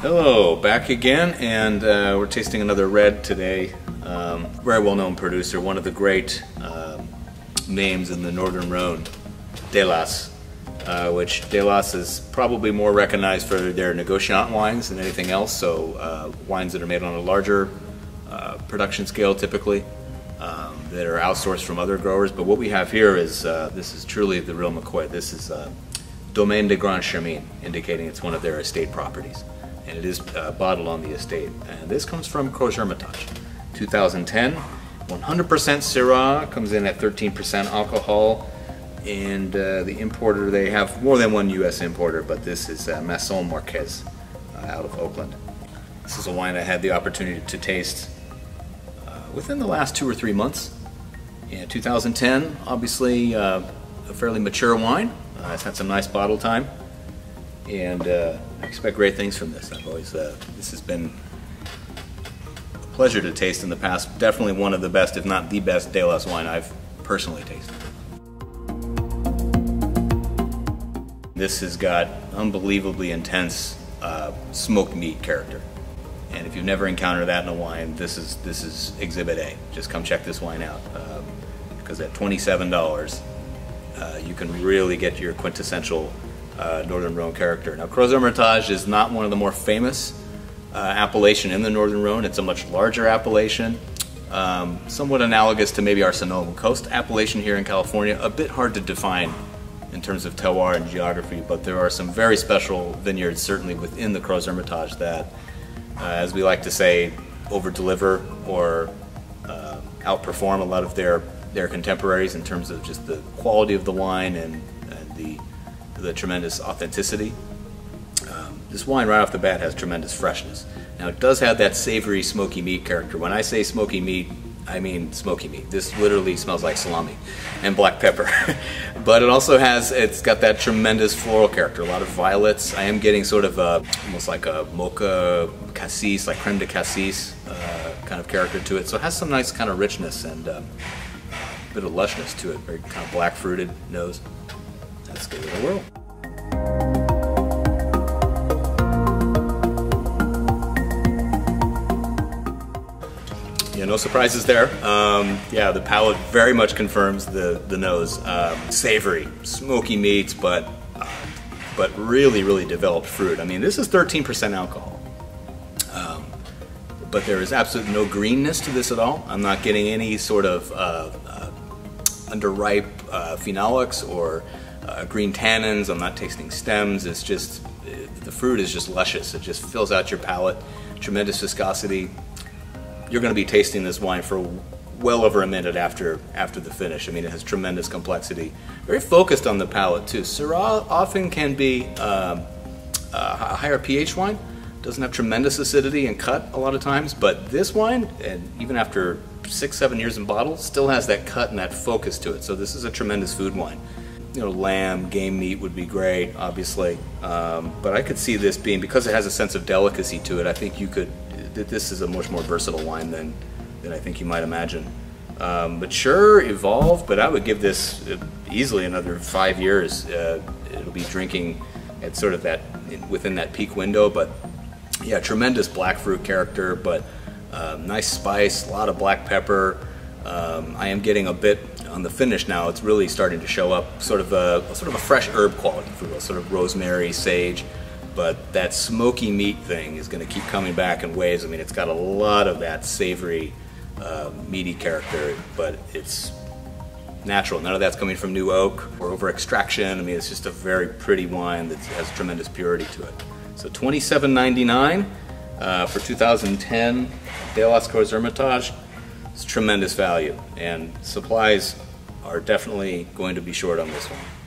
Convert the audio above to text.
Hello, back again, and uh, we're tasting another red today. Um, very well-known producer, one of the great um, names in the Northern Rhone, Delas, uh, which Delas is probably more recognized for their negociant wines than anything else, so uh, wines that are made on a larger uh, production scale typically, um, that are outsourced from other growers. But what we have here is, uh, this is truly the real McCoy. This is uh, Domaine de Grands Chemins, indicating it's one of their estate properties and it is uh, bottled on the estate. And this comes from Crozes Hermitage, 2010. 100% Syrah, comes in at 13% alcohol, and uh, the importer, they have more than one U.S. importer, but this is uh, Maisons Marques uh, out of Oakland. This is a wine I had the opportunity to taste uh, within the last two or three months. In 2010, obviously uh, a fairly mature wine. It's had some nice bottle time and uh, I expect great things from this. I've always uh, this has been a pleasure to taste in the past. Definitely one of the best, if not the best, Delas wine I've personally tasted. This has got unbelievably intense uh, smoked meat character. And if you've never encountered that in a wine, this is this is Exhibit A. Just come check this wine out. Because um, at $27, uh, you can really get your quintessential uh, Northern Rhone character. Now, Crozes Hermitage is not one of the more famous uh, appellation in the Northern Rhone. It's a much larger appellation, um, somewhat analogous to maybe our Sonoma Coast appellation here in California. A bit hard to define in terms of terroir and geography, but there are some very special vineyards certainly within the Crozes Hermitage that, uh, as we like to say, over-deliver or uh, outperform a lot of their their contemporaries in terms of just the quality of the wine and, and the the tremendous authenticity. Um, this wine right off the bat has tremendous freshness. Now it does have that savory smoky meat character. When I say smoky meat, I mean smoky meat. This literally smells like salami and black pepper. but it also has, it's got that tremendous floral character, a lot of violets. I am getting sort of a, almost like a mocha cassis, like creme de cassis uh, kind of character to it. So it has some nice kind of richness and um, a bit of lushness to it, very kind of black fruited nose. Let's give it a whirl. Yeah, no surprises there. Um, yeah, the palate very much confirms the, the nose. Um, savory, smoky meats, but, uh, but really, really developed fruit. I mean, this is 13% alcohol. Um, but there is absolutely no greenness to this at all. I'm not getting any sort of uh, uh, underripe uh, phenolics or uh, green tannins. I'm not tasting stems. It's just, the fruit is just luscious. It just fills out your palate. Tremendous viscosity. You're going to be tasting this wine for well over a minute after after the finish. I mean, it has tremendous complexity. Very focused on the palate too. Syrah often can be um, a higher pH wine. Doesn't have tremendous acidity and cut a lot of times, but this wine, and even after six, seven years in bottle, still has that cut and that focus to it. So this is a tremendous food wine you know, lamb, game meat would be great, obviously. Um, but I could see this being, because it has a sense of delicacy to it, I think you could, this is a much more versatile wine than, than I think you might imagine. Um, mature, evolve, but I would give this uh, easily another five years. Uh, it'll be drinking at sort of that, within that peak window, but yeah, tremendous black fruit character, but um, nice spice, a lot of black pepper. Um, I am getting a bit on the finish now, it's really starting to show up sort of a sort of a fresh herb quality, sort of rosemary, sage. But that smoky meat thing is going to keep coming back in waves. I mean, it's got a lot of that savory, uh, meaty character, but it's natural. None of that's coming from new oak or over extraction. I mean, it's just a very pretty wine that has tremendous purity to it. So 27.99 uh, for 2010 Delas Crozes Hermitage. It's tremendous value, and supplies are definitely going to be short on this one.